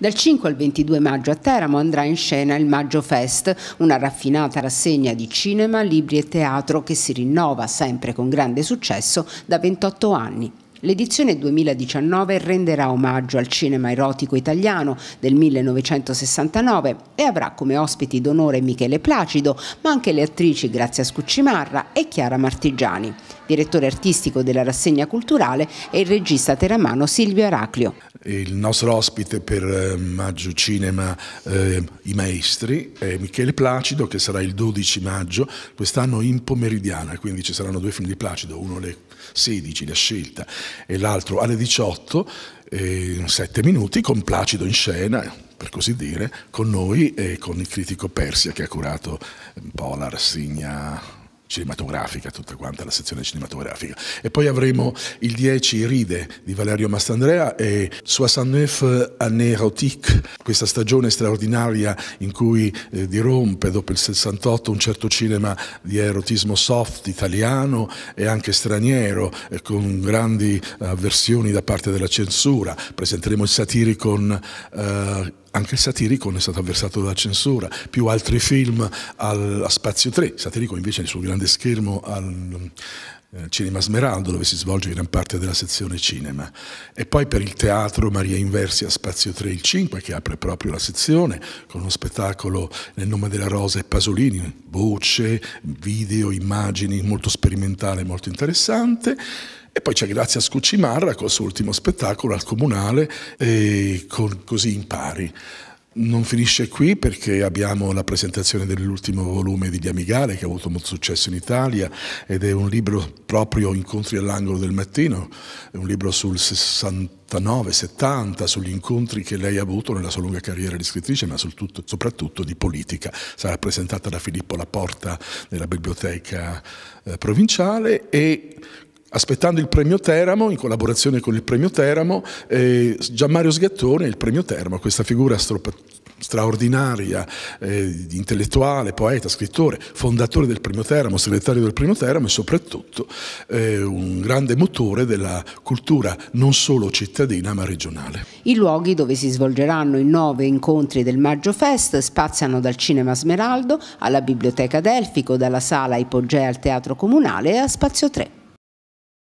Dal 5 al 22 maggio a Teramo andrà in scena il Maggio Fest, una raffinata rassegna di cinema, libri e teatro che si rinnova sempre con grande successo da 28 anni. L'edizione 2019 renderà omaggio al cinema erotico italiano del 1969 e avrà come ospiti d'onore Michele Placido, ma anche le attrici Grazia Scuccimarra e Chiara Martigiani. Direttore artistico della rassegna culturale e il regista teramano Silvio Araclio. Il nostro ospite per eh, Maggio Cinema eh, I Maestri è Michele Placido che sarà il 12 maggio, quest'anno in pomeridiana, quindi ci saranno due film di Placido, uno alle 16, la scelta, e l'altro alle 18, eh, 7 minuti, con Placido in scena, per così dire, con noi e con il critico Persia che ha curato un po' la rassegna cinematografica, tutta quanta la sezione cinematografica. E poi avremo il 10 Ride di Valerio Mastandrea e 69 Années Erotique, questa stagione straordinaria in cui eh, dirompe dopo il 68 un certo cinema di erotismo soft italiano e anche straniero, eh, con grandi avversioni da parte della censura. Presenteremo il Satiricon eh, anche il Satiricon è stato avversato dalla censura, più altri film al, a Spazio 3, Satiricon invece è sul grande schermo al Cinema Smeraldo dove si svolge gran parte della sezione cinema e poi per il teatro Maria Inversi a Spazio 3 il 5 che apre proprio la sezione con uno spettacolo nel nome della Rosa e Pasolini, voce, video, immagini, molto sperimentale, molto interessante e poi c'è Grazia Scuccimarra col suo ultimo spettacolo al Comunale e con Così impari. Non finisce qui perché abbiamo la presentazione dell'ultimo volume di Di Amigale che ha avuto molto successo in Italia ed è un libro proprio Incontri all'angolo del mattino, è un libro sul 69-70, sugli incontri che lei ha avuto nella sua lunga carriera di scrittrice, ma tutto, soprattutto di politica. Sarà presentata da Filippo Laporta nella biblioteca eh, provinciale e aspettando il premio Teramo, in collaborazione con il premio Teramo, eh, Gianmario Sgattone, il premio Teramo, questa figura straordinaria, eh, intellettuale, poeta, scrittore, fondatore del premio Teramo, segretario del premio Teramo e soprattutto eh, un grande motore della cultura non solo cittadina ma regionale. I luoghi dove si svolgeranno i nove incontri del Maggio Fest spaziano dal Cinema Smeraldo alla Biblioteca Delfico, dalla Sala Ipogea al Teatro Comunale e a Spazio 3.